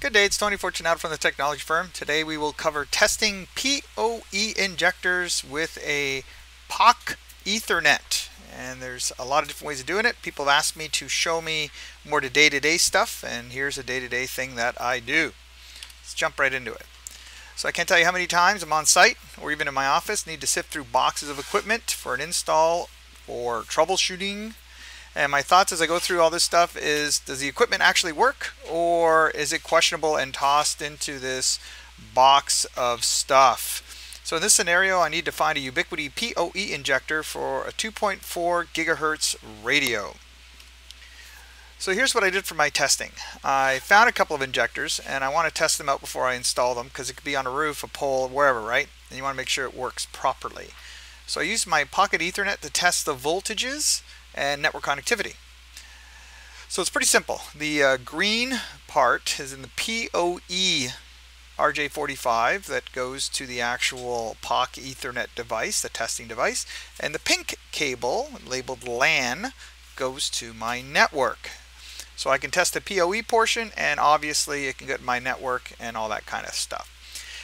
Good day, it's Tony Fortunato from the technology firm. Today we will cover testing PoE injectors with a POC Ethernet. And there's a lot of different ways of doing it. People have asked me to show me more the day-to-day -day stuff, and here's a day-to-day -day thing that I do. Let's jump right into it. So I can't tell you how many times I'm on site or even in my office, need to sift through boxes of equipment for an install or troubleshooting and my thoughts as I go through all this stuff is, does the equipment actually work or is it questionable and tossed into this box of stuff? So in this scenario, I need to find a Ubiquiti PoE injector for a 2.4 gigahertz radio. So here's what I did for my testing. I found a couple of injectors and I want to test them out before I install them because it could be on a roof, a pole, wherever, right? And you want to make sure it works properly. So I used my Pockethernet to test the voltages and network connectivity. So it's pretty simple. The uh, green part is in the PoE RJ45 that goes to the actual Pockethernet device, the testing device, and the pink cable labeled LAN goes to my network. So I can test the PoE portion and obviously it can get my network and all that kind of stuff.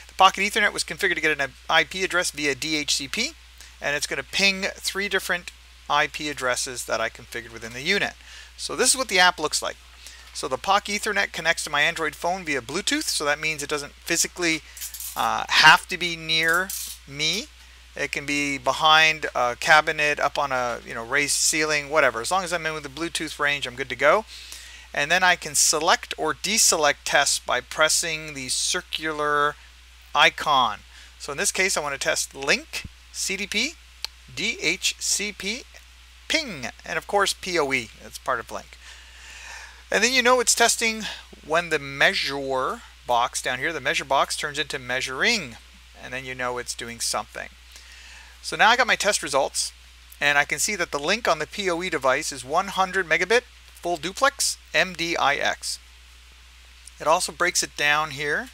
The Pockethernet was configured to get an IP address via DHCP and it's going to ping three different IP addresses that I configured within the unit. So this is what the app looks like. So the Pockethernet connects to my Android phone via Bluetooth, so that means it doesn't physically uh, have to be near me. It can be behind a cabinet, up on a you know raised ceiling, whatever. As long as I'm in with the Bluetooth range, I'm good to go. And then I can select or deselect tests by pressing the circular icon. So in this case, I want to test link, CDP, DHCP, ping, and of course PoE, it's part of Link. And then you know it's testing when the measure box down here, the measure box turns into measuring, and then you know it's doing something. So now I got my test results, and I can see that the link on the PoE device is 100 megabit full duplex MDIX. It also breaks it down here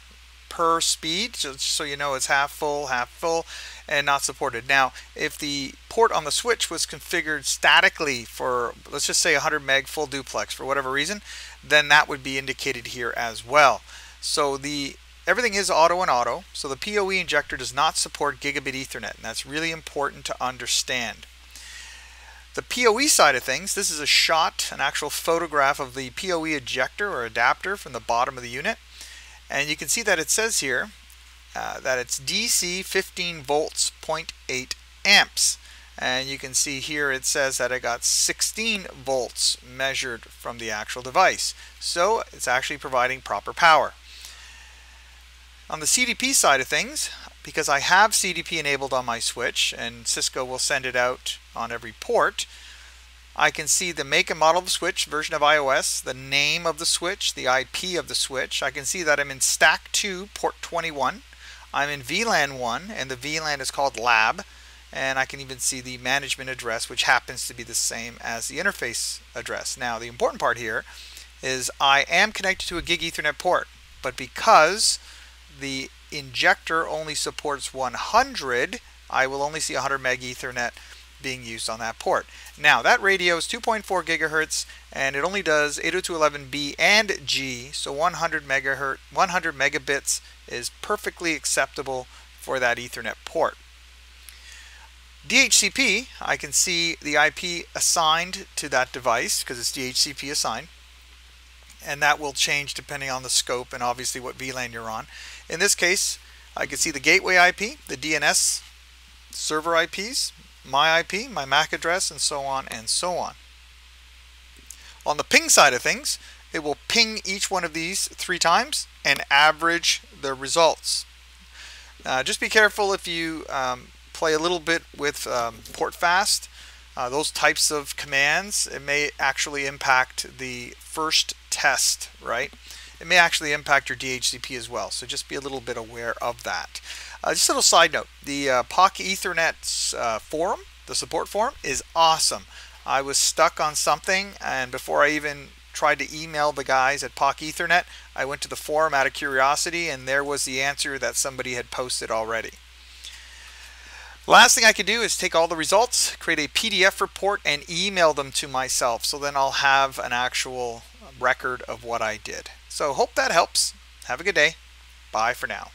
per speed, just so you know it's half full, half full, and not supported. Now, if the port on the switch was configured statically for, let's just say 100 meg full duplex for whatever reason, then that would be indicated here as well. So the everything is auto and auto, so the PoE injector does not support gigabit Ethernet, and that's really important to understand. The PoE side of things, this is a shot, an actual photograph of the PoE ejector or adapter from the bottom of the unit. And you can see that it says here uh, that it's DC 15 volts 0.8 amps. And you can see here it says that I got 16 volts measured from the actual device. So it's actually providing proper power. On the CDP side of things, because I have CDP enabled on my switch and Cisco will send it out on every port, I can see the make and model of the switch, version of IOS, the name of the switch, the IP of the switch. I can see that I'm in stack 2, port 21. I'm in VLAN 1, and the VLAN is called lab. And I can even see the management address, which happens to be the same as the interface address. Now, the important part here is I am connected to a gig Ethernet port, but because the injector only supports 100, I will only see 100 meg Ethernet being used on that port. Now that radio is 2.4 gigahertz and it only does 802.11b and G, so 100 megahertz, 100 megabits is perfectly acceptable for that Ethernet port. DHCP, I can see the IP assigned to that device because it's DHCP assigned and that will change depending on the scope and obviously what VLAN you're on. In this case, I can see the gateway IP, the DNS server IPs, my IP, my MAC address, and so on and so on. On the ping side of things, it will ping each one of these three times and average the results. Uh, just be careful if you um, play a little bit with um, port fast. Uh, those types of commands, it may actually impact the first test, right? It may actually impact your DHCP as well, so just be a little bit aware of that. Uh, just a little side note, the uh, Pockethernet uh, forum, the support forum, is awesome. I was stuck on something, and before I even tried to email the guys at Pockethernet, I went to the forum out of curiosity, and there was the answer that somebody had posted already. Last thing I could do is take all the results, create a PDF report, and email them to myself. So then I'll have an actual record of what I did. So hope that helps. Have a good day. Bye for now.